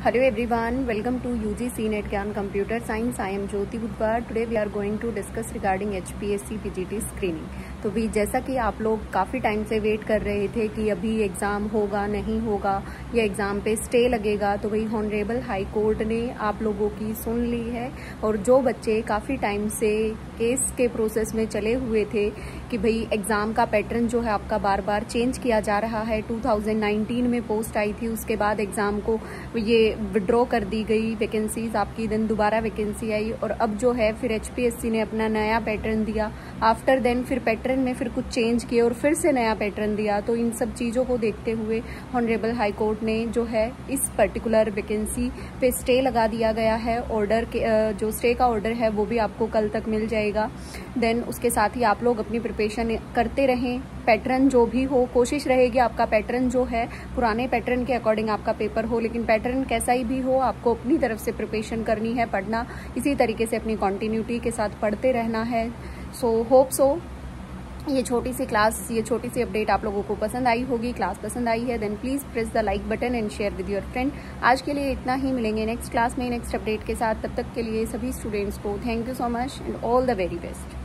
Hello everyone, welcome to UG CNET Gyan Computer Science. I am Jyoti Budwar. Today we are going to discuss regarding HPSC PGT screening. तो भी जैसा कि आप लोग काफ़ी time से वेट कर रहे थे कि अभी एग्ज़ाम होगा नहीं होगा या एग्ज़ाम पे स्टे लगेगा तो वही हॉनरेबल हाई कोर्ट ने आप लोगों की सुन ली है और जो बच्चे काफ़ी टाइम से केस के प्रोसेस में चले हुए थे कि भाई एग्ज़ाम का पैटर्न जो है आपका बार बार चेंज किया जा रहा है 2019 में पोस्ट आई थी उसके बाद एग्ज़ाम को ये विड्रॉ कर दी गई वैकेंसीज आपकी दिन दोबारा वैकेंसी आई और अब जो है फिर एचपीएससी ने अपना नया पैटर्न दिया। आफ्टर देन फिर पैटर्न में फिर कुछ चेंज किए और फिर से नया पैटर्न दिया। तो इन सब चीज़ों को देखते हुए ऑनरेबल हाई कोर्ट ने जो है, इस पर्टिकुलर वैकेंसी पे स्टे लगा दिया गया है। ऑर्डर के जो स्टे का ऑर्डर है, वो भी आपको कल तक मिल जाएगा। देन उसके साथ ही आप लोग अपनी प्रिपरेशन करते रहें। पैटर्न जो भी हो, कोशिश रहेगी आपका पैटर्न जो है, पुराने पैटर्न के अकॉर्डिंग आपका पेपर हो। लेकिन पैटर्न कैसा ही भी हो, आपको अपनी तरफ़ से प्रिपरेशन करनी है, पढ़ना। इसी तरीके से अपनी कॉन्टीन्यूटी के साथ पढ़ते रहना है। सो होप सो ये छोटी सी क्लास ये छोटी सी अपडेट आप लोगों को पसंद आई होगी क्लास पसंद आई है then please press the like button and share with your friend आज के लिए इतना ही, मिलेंगे नेक्स्ट क्लास में नेक्स्ट अपडेट के साथ. तब तक के लिए सभी स्टूडेंट्स को thank you so much and all the very best